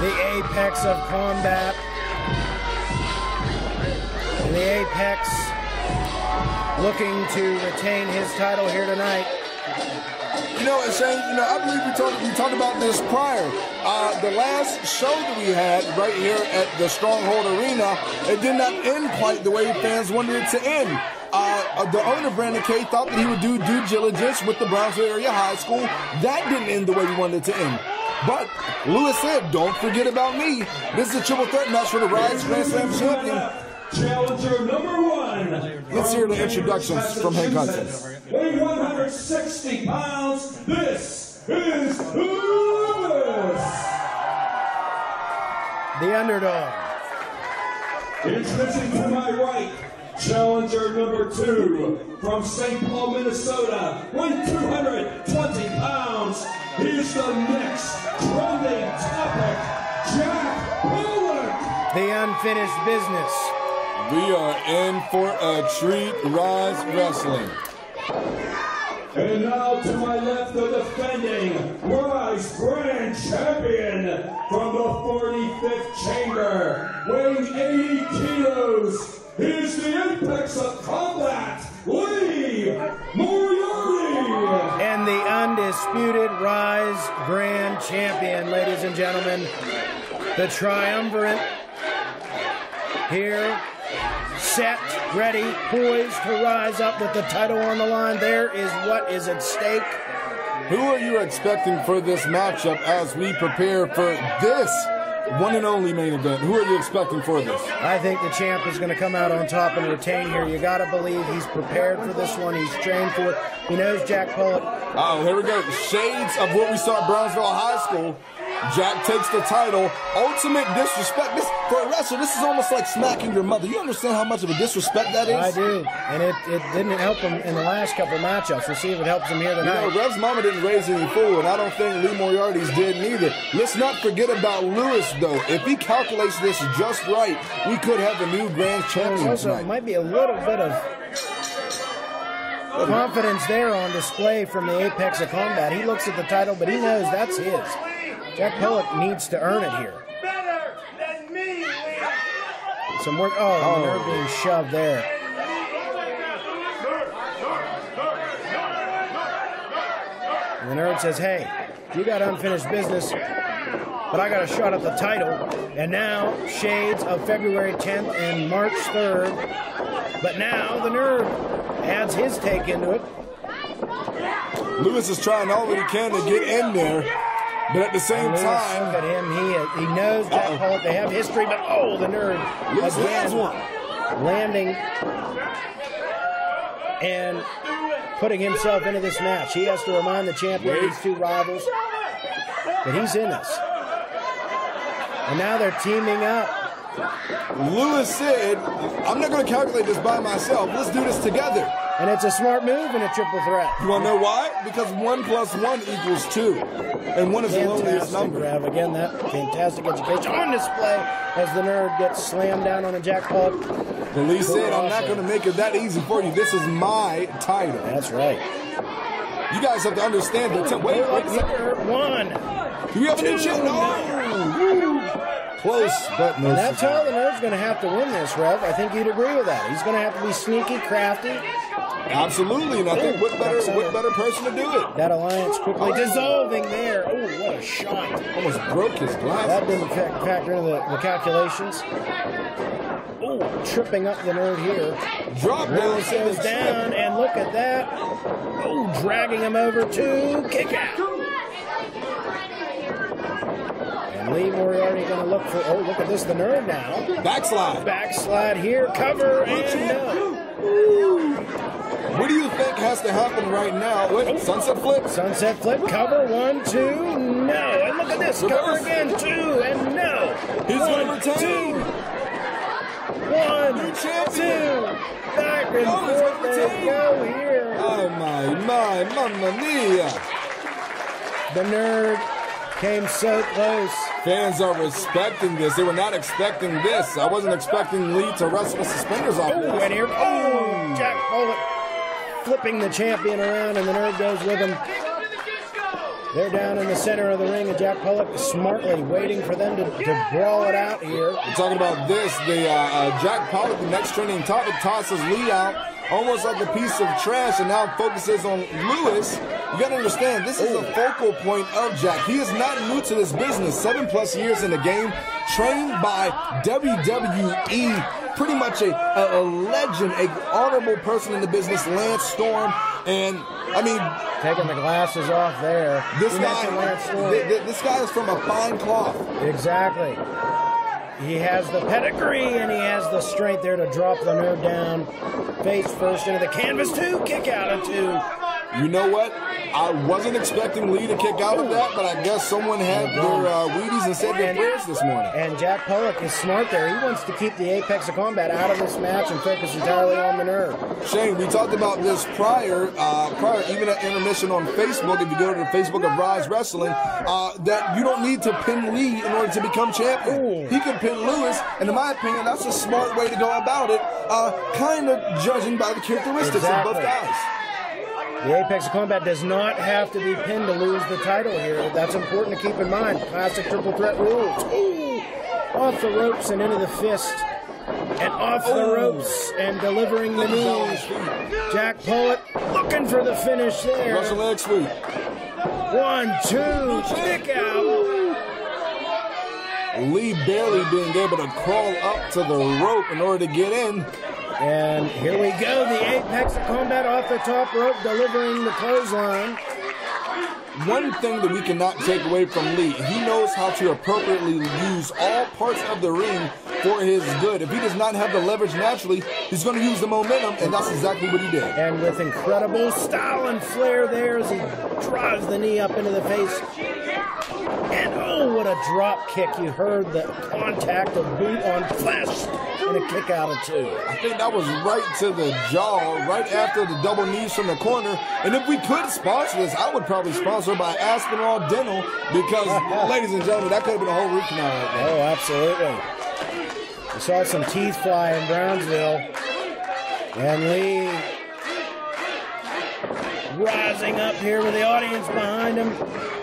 the apex of combat. The apex looking to retain his title here tonight. You know, Shane, you know, I believe we talked we talked about this prior. Uh, the last show that we had right here at the Stronghold Arena, it did not end quite the way fans wanted it to end. Uh, the owner, Brandon Kay, thought that he would do due diligence with the Brownsville Area High School. That didn't end the way we wanted it to end. But Lewis said, don't forget about me. This is a triple threat match for the Rise Grand Slam champion. Challenger number one. Let's hear the introductions from Hank Hudson. Weighing 160 pounds, this is Lewis. The underdog. Introducing to my right, challenger number two from St. Paul, Minnesota, weighing 220 pounds. Here's the next trending topic, Jack Pollock. The unfinished business. We are in for a treat, Rise Wrestling. And now to my left, the defending Rise Grand Champion from the 45th Chamber, weighing 80 kilos. Here's the apex of combat, Lee Moriarty. And the undisputed Rise Grand Champion, ladies and gentlemen. The triumvirate here, set, ready, poised to rise up with the title on the line. There is what is at stake. Who are you expecting for this matchup as we prepare for this one and only main event? Who are you expecting for this? I think the champ is going to come out on top and retain here. You got to believe he's prepared for this one. He's trained for it. He knows Jack Pollock. Oh, here we go. Shades of what we saw at Brownsville High School. Jack takes the title. Ultimate disrespect. This for a wrestler, this is almost like smacking your mother. You understand how much of a disrespect that is? I do, and it, it didn't help him in the last couple matchups. We'll see if it helps him here tonight. You know, Rev's mama didn't raise any fool, and I don't think Lee Moriarty's did neither. Let's not forget about Lewis, though. If he calculates this just right, we could have a new grand champion also tonight. might be a little bit of confidence there on display from the apex of combat. He looks at the title, but he knows that's his. Jack Pollock needs to earn it here. Better than me, Some work. Oh, Oh. the nerve being shoved there. And the nerd says, "Hey, you got unfinished business, but I got a shot at the title." And now, shades of February 10th and March 3rd. But now the nerd adds his take into it. Lewis is trying all that he can to get in there, but at the same Lewis, look time, at him. He he knows Jack Uh-oh. Pollock. They have history, but oh, the nerd Lewis again one. landing and putting himself into this match. He has to remind the champion Wait. these two rivals that he's in this. And now they're teaming up. Lewis said, I'm not going to calculate this by myself. Let's do this together. And it's a smart move in a triple threat. You want to know why? Because one plus one equals two. And one is the loneliest number. grab. Again, that fantastic education on display as the nerd gets slammed down on a Jack Pollock. Police said, I'm not going to make it that easy for you. This is my title. That's right. You guys have to understand that. Wait, wait, wait. One. Do we have a new champ? No. Close, but no. That's how the nerd's going to have to win this, Rev. I think you'd agree with that. He's going to have to be sneaky, crafty. Absolutely. And I think what better, what better person to do it? That alliance quickly dissolving there. Oh, what a shot. Almost broke his glass. That didn't factor into the, the calculations. Oh, tripping up the nerd here. Drop down. Goes down, and look at that. Oh, dragging him over to kick out. And Lee Moriarty going to look for. Oh, look at this, the nerd now. Backslide. Backslide here, cover, and no. What do you think has to happen right now? Wait, sunset flip? Sunset flip, cover, one, two, no. And look at this, cover again, two, and no. He's One, going to retain. two. One, New champion. two. Back and Oh, forth gonna they retain. go here. Oh my, my, mamma mia. The nerd came so close. Fans are respecting this. They were not expecting this. I wasn't expecting Lee to wrestle suspenders off Oh, and here, oh, Jack flipping the champion around, and the nerd goes with him. They're down in the center of the ring, and Jack Pollock smartly waiting for them to, to brawl it out here. We're talking about this. The uh, uh, Jack Pollock, the next trending topic, tosses Lee out almost like a piece of trash and now focuses on Lewis. You got to understand, this is a focal point of Jack. He is not new to this business. Seven plus years in the game, trained by WWE, pretty much a, a, a legend, a honorable person in the business, Lance Storm. And I mean, taking the glasses off there. This guy, this guy is from a fine cloth. Exactly. He has the pedigree and he has the strength there to drop the nerd down face first into the canvas two, kick out of two. You know what? I wasn't expecting Lee to kick out of that, but I guess someone had their uh, Wheaties and said their prayers this morning. And Jack Pollock is smart there. He wants to keep the apex of combat out of this match and focus entirely on the nerd. Shane, we talked about this prior, uh, prior even at intermission on Facebook. If you go to the Facebook of Rise Wrestling, uh, that you don't need to pin Lee in order to become champion. Ooh. He can pin Lewis, and in my opinion, that's a smart way to go about it. Uh, kind of judging by the characteristics exactly. of both guys. The Apex of Combat does not have to be pinned to lose the title here. That's important to keep in mind. Classic triple threat rules. Ooh, off the ropes and into the fist. And off the ropes and delivering the knees. Jack Pollock looking for the finish there. Russian leg sweep. One, two, kick out. Lee barely being able to crawl up to the rope in order to get in. And here we go, the Apex of Combat off the top rope, delivering the clothesline. One thing that we cannot take away from Lee, he knows how to appropriately use all parts of the ring for his good. If he does not have the leverage naturally, he's going to use the momentum, and that's exactly what he did. And with incredible style and flair there as he drives the knee up into the face. And oh, what a drop kick. You heard the contact of boot on flesh and a kick out of two. I think that was right to the jaw, right after the double knees from the corner. And if we could sponsor this, I would probably sponsor by Aspinall Dental because, ladies and gentlemen, that could have been a whole root canal right there. Oh, absolutely. We saw some teeth fly in Brownsville. And Lee rising up here with the audience behind him.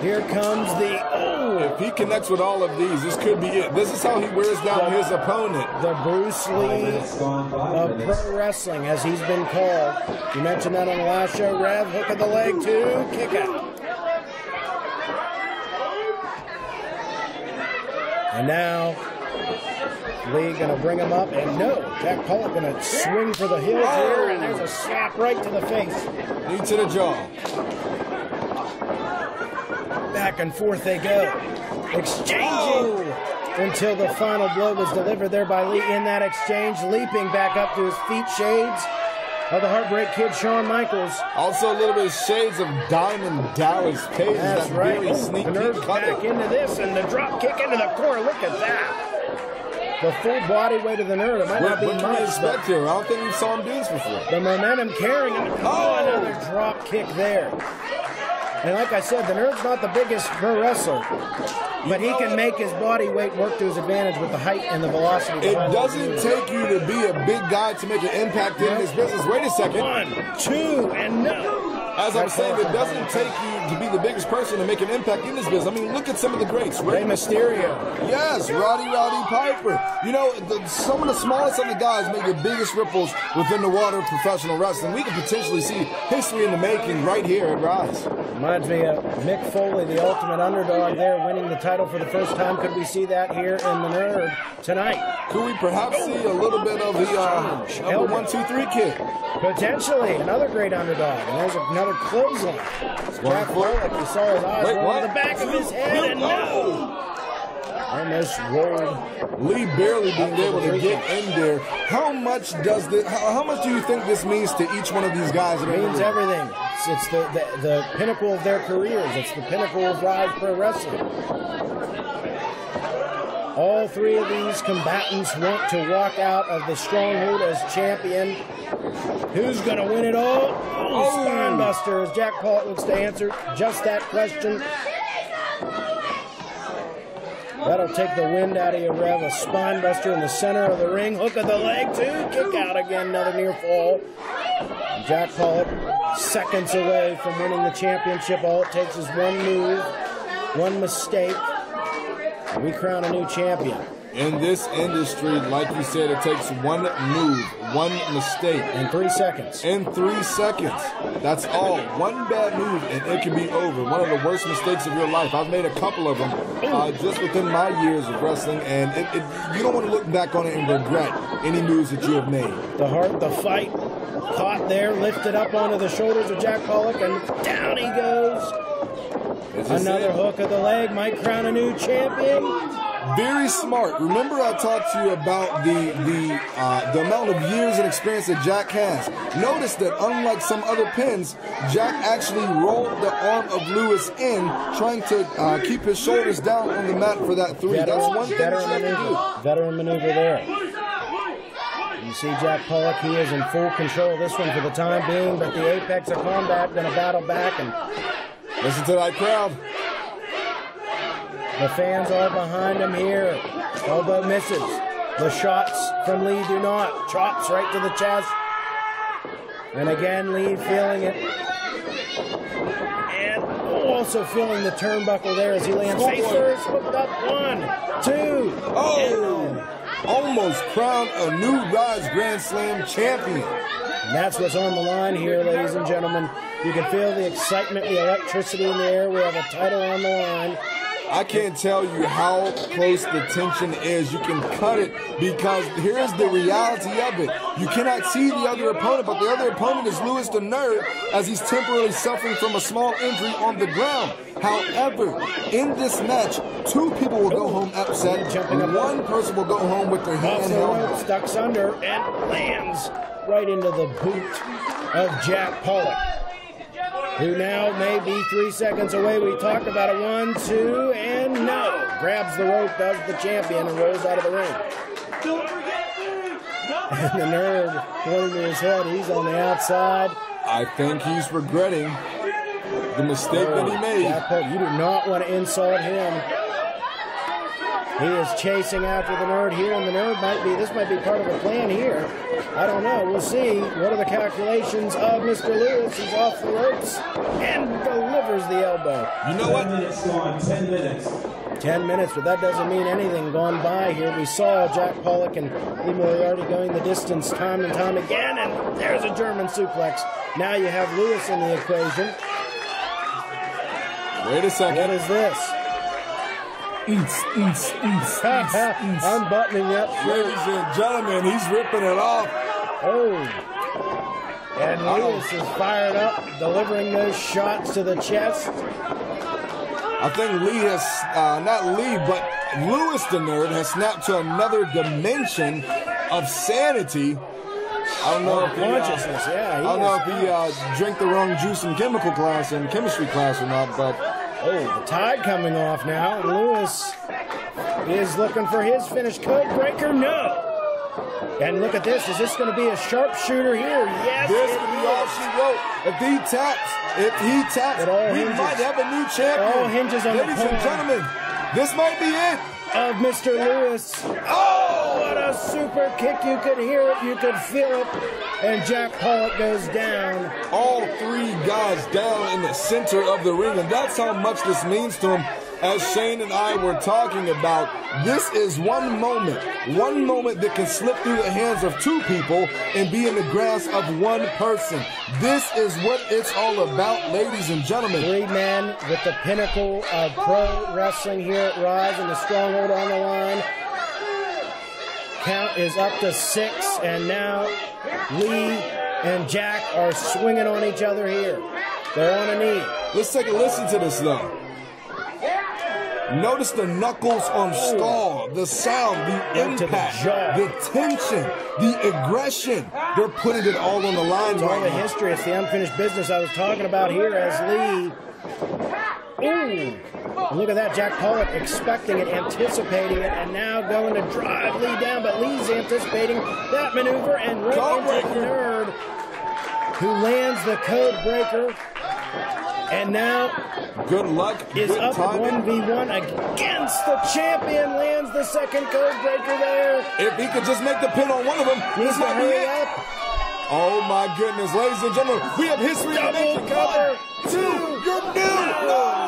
Here comes the oh! If he connects with all of these, this could be it. This is how he wears down the, his opponent. The Bruce Lee of pro wrestling, as he's been called. You mentioned that on the last show, Rev. Hook of the leg, two, kick out. And now Lee gonna bring him up, and no, Jack Pollock gonna swing for the heels here, and there's a slap right to the face. Knee to the jaw back and forth they go, exchanging until the final blow was delivered there by Lee in that exchange, leaping back up to his feet, shades of the Heartbreak Kid, Shawn Michaels. Also a little bit of shades of Diamond Dallas Page. That's that right. Really sneaky back into this and the drop kick into the corner. Look at that. The full body weight of the nerd. It might what, not be what much. Expect here? I don't think we saw him do this before. The momentum carrying him. Oh, another drop kick there. And like I said, the nerd's not the biggest pro wrestler, but he can make his body weight work to his advantage with the height and the velocity. It doesn't take you to be a big guy to make an impact in this business. Wait a second. One, two, and no. As I'm saying, it doesn't take you to be the biggest person to make an impact in this business. I mean, look at some of the greats. Rey Mysterio. Yes, Roddy Roddy Piper. You know, the, some of the smallest of the guys make the biggest ripples within the water of professional wrestling. We could potentially see history in the making right here at Rise. Reminds me of Mick Foley, the ultimate underdog there, winning the title for the first time. Could we see that here in the Nerd tonight? Could we perhaps see a little bit of the, uh, one, two, three kick? Potentially, another great underdog. And there's another clothesline. Jack Pollock, you saw his eyes Wait, to the back of his head, and no! Almost rolled. Lee barely being able to get in there. How much does this? How, how, much do you think this means to each one of these guys? It means everything. It's, it's the, the, the pinnacle of their careers. It's the pinnacle of Rise Pro Wrestling. All three of these combatants want to walk out of the stronghold as champion. Who's going to win it all? Oh, oh. Spinebuster, as Jack Pollock looks to answer just that question. That'll take the wind out of your rev. A spinebuster in the center of the ring. Hook of the leg, too. Kick out again. Another near fall. Jack Pollock, seconds away from winning the championship. All it takes is one move, one mistake. We crown a new champion. In this industry, like you said, it takes one move, one mistake, In three seconds. in three seconds. That's all. One bad move, and it can be over. One of the worst mistakes of your life. I've made a couple of them uh, just within my years of wrestling, and it, it, you don't want to look back on it and regret any moves that you have made. The heart, the fight, caught there, lifted up onto the shoulders of Jack Pollock, and down he goes. Another hook of the leg might crown a new champion. Very smart. Remember, I talked to you about the the uh, the amount of years and experience that Jack has. Notice that unlike some other pins, Jack actually rolled the arm of Lewis in, trying to uh, keep his shoulders down on the mat for that three. That's one thing veteran maneuver. Veteran maneuver there. You see Jack Pollock, he is in full control of this one for the time being, but the apex of combat going to battle back, and Listen to that crowd. the fans are behind him here. Elbow misses. The shots from Lee do not. Chops right to the chest. And again, Lee feeling it. And also feeling the turnbuckle there as he lands face first. Hooked up one, two. Oh, almost crowned a new Rise Grand Slam champion. And that's what's on the line here, ladies and gentlemen. You can feel the excitement, the electricity in the air. We have a title on the line. I can't tell you how close the tension is. You can cut it because here's the reality of it. You cannot see the other opponent, but the other opponent is Lewis the Nerd as he's temporarily suffering from a small injury on the ground. However, in this match, two people will go home upset. One person will go home with their hand held. stucks under, and lands right into the boot of Jack Pollock, who now may be three seconds away. We talked about a one, two, and no. Grabs the rope, does the champion, and rolls out of the ring. don't And the nerd pointing to his head, he's on the outside. I think he's regretting the mistake that he oh, made. Jack Pollock, you do not want to insult him. He is chasing after the nerd here, and the nerd might be, this might be part of a plan here. I don't know. We'll see. What are the calculations of Mr. Lewis? He's off the ropes and delivers the elbow. You know Ten what? minutes gone, ten minutes. 10 minutes, but that doesn't mean anything gone by here. We saw Jack Pollock and Lee Moriarty going the distance time and time again, and there's a German suplex. Now you have Lewis in the equation. Wait a second. What is this? Unbuttoning that shirt. Ladies and gentlemen, he's ripping it off. Oh. And Lewis is fired up, delivering those shots to the chest. I think Lee has, uh, not Lee, but Lewis the nerd has snapped to another dimension of sanity. I don't know if he, uh, Consciousness, yeah. I don't know if he uh, drank the wrong juice in chemical class and chemistry class or not, but Oh, the tide coming off now. And Lewis is looking for his finish. Code breaker, no. And look at this. Is this going to be a sharpshooter here? Yes. this could be all she wrote. If he taps, if he taps, It all we hinges- might have a new champion. It all hinges on the Ladies and gentlemen, this might be it. Of Mr. Lewis. Oh, super kick. You could hear it. You could feel it. And Jack Pollock goes down. all three guys down in the center of the ring, and that's how much this means to him. As Shane and I were talking about, this is one moment, one moment that can slip through the hands of two people and be in the grasp of one person. This is what it's all about, ladies and gentlemen. Three men with the pinnacle of pro wrestling here at Rise and the stronghold on the line. Count is up to six, and now Lee and Jack are swinging on each other here. They're on a knee. Let's take a listen to this though. Notice the knuckles on skull, the sound, the to the impact, the tension, the aggression. They're putting it all on the line It's all right the now. history. It's the unfinished business I was talking about here as Lee. Ooh. And look at that. Jack Pollock expecting it, anticipating it, and now going to drive Lee down. But Lee's anticipating that maneuver and right into the nerd who lands the code breaker. And now Good luck. is good up timing. 1v1 against the champion. Lands the second code breaker there. If he could just make the pin on one of them, Needs this might be it. up. Oh my goodness, ladies and gentlemen, we have history to Double make it. cover. Two, you're new. No.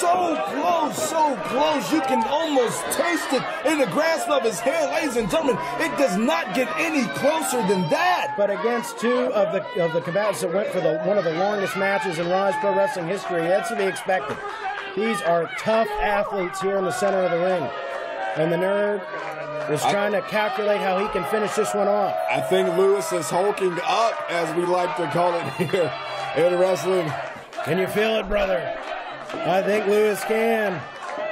So close, so close. You can almost taste it in the grasp of his hand, ladies and gentlemen. It does not get any closer than that. But against two of the of the combatants that went for the one of the longest matches in Rise Pro Wrestling history, that's to be expected. These are tough athletes here in the center of the ring. And the nerd is trying to calculate how he can finish this one off. I think Lewis is hulking up, as we like to call it here in wrestling. Can you feel it, brother? I think Lewis can.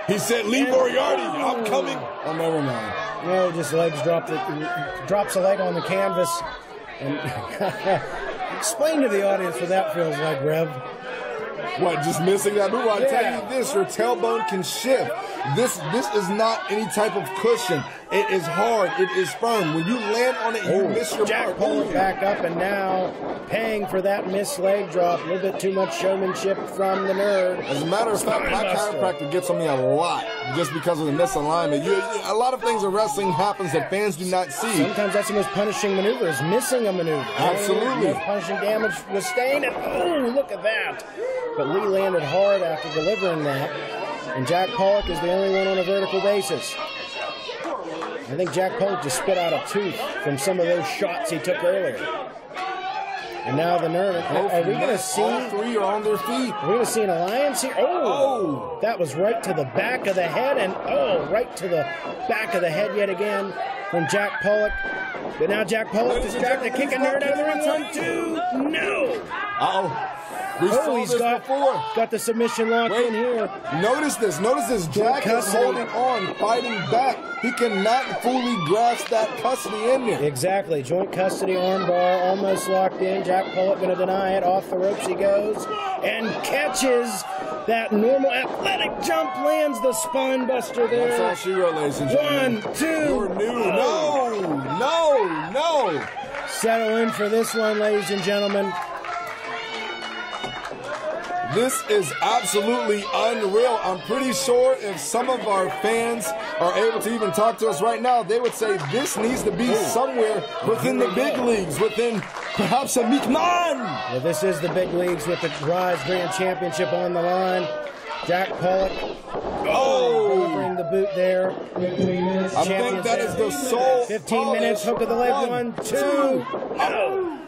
He said, Lee Moriarty, I'm coming. Oh, never mind. You know, just legs dropped it, drops a leg on the canvas. And explain to the audience what that feels like, Rev. What, just missing that move? I Yeah. tell you this, your tailbone can shift. This this is not any type of cushion. It is hard. It is firm. When you land on it, you miss your Jack mark. Pollock back up and now paying for that missed leg drop. A little bit too much showmanship from the nerd. As a matter of fact, my Spinebuster. chiropractor gets on me a lot just because of the misalignment. You, a lot of things in wrestling happens that fans do not see. Sometimes that's the most punishing maneuver is missing a maneuver. Absolutely. Enough punishing damage was staying and oh, look at that. But Lee landed hard after delivering that. And Jack Pollock is the only one on a vertical basis. I think Jack Pollock just spit out a tooth from some of those shots he took earlier. And now the nerd. Oh, Are we going to All see? three are on their feet. Are we going to see an alliance here? Oh, Oh. that was right to the back of the head, and oh, right to the back of the head yet again from Jack Pollock. But now Jack Pollock and trying to kick a nerd out of the ring. One, two, no. Uh-oh. We Oh, he's got before. got the submission lock Wait. in here. Notice this. Notice this. Jack is holding on, fighting back. He cannot fully grasp that custody in there. Exactly. Joint custody armbar almost locked in. Jack Pollock going to deny it. Off the ropes he goes and catches that normal athletic jump. Lands the spine buster That's all there. she wrote, ladies and gentlemen. One, two. You're new. Oh. No, no, no. Settle in for this one, ladies and gentlemen. This is absolutely unreal. I'm pretty sure if some of our fans are able to even talk to us right now, they would say this needs to be somewhere within the big leagues, within perhaps a McMahon. Well, this is the big leagues with the Rise Grand Championship on the line. Jack Pollock Oh, delivering the boot there. I think that is the soul. 15 minutes, hook of the leg, one, two. No.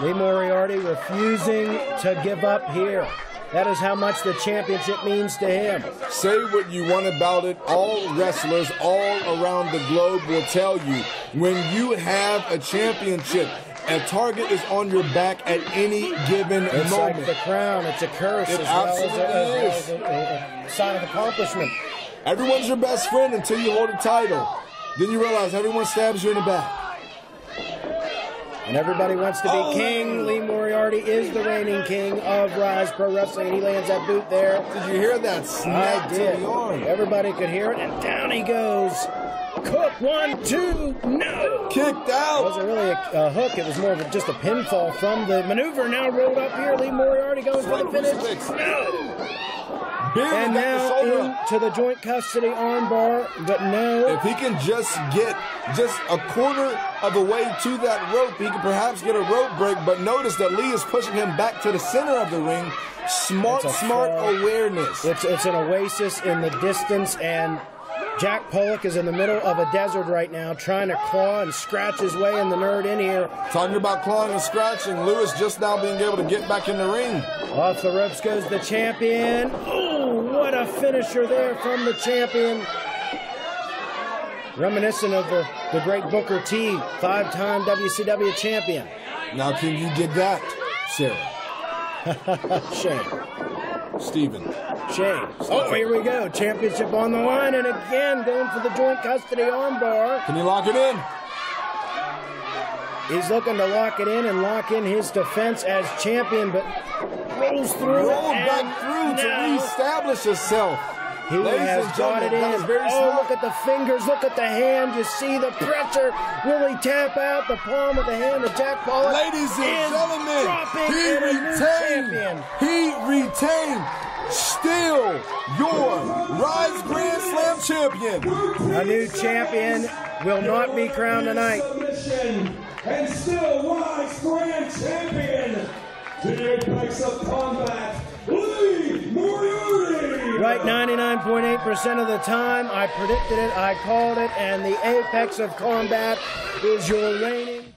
Lee Moriarty refusing to give up here. That is how much the championship means to him. Say what you want about it. All wrestlers all around the globe will tell you when you have a championship, a target is on your back at any given It's moment. like the crown. It's a curse It as well as a, absolutely as well as a- a sign of accomplishment. Everyone's your best friend until you hold a title. Then you realize everyone stabs you in the back. And everybody wants to be Oh. king. Lee Moriarty is the reigning king of Rise Pro Wrestling, and he lands that boot there. Did you hear that snap I to did. Everybody could hear it, and down he goes. Cook, one, two, no. Kicked out. It wasn't really a, a hook. It was more of a, just a pinfall from the maneuver. Now rolled up here. Lee Moriarty goes for the finish. No. And the now into the joint custody armbar, but no. If he can just get just a quarter of a way to that rope, he can perhaps get a rope break. But notice that Lee is pushing him back to the center of the ring. Smart, smart far- awareness. It's it's an oasis in the distance, and Jack Pollock is in the middle of a desert right now, trying to claw and scratch his way in the nerd in here. Talking about clawing and scratching, Lewis just now being able to get back in the ring. Off the ropes goes the champion. A finisher there from the champion. Reminiscent of the, the great Booker T, five time WCW champion. Now, can you get that, Sarah? Shame. Steven. Shame. Oh, here we go. Championship on the line, and again going for the joint custody armbar. Can you lock it in? He's looking to lock it in and lock in his defense as champion, but rolls through Roll and back through to reestablish himself. He Ladies has got it in. very oh, look at the fingers. Look at the hand. You see the pressure. Will he tap out the palm of the hand of Jack Pollock? Ladies and is gentlemen, he and a new retained. He retained. Still your Rise Grand Slam champion. A new champion will not be crowned tonight. Submission and still Rise Grand Champion, Combat. Right 99.8% of the time, I predicted it, I called it, and the apex of combat is your reigning.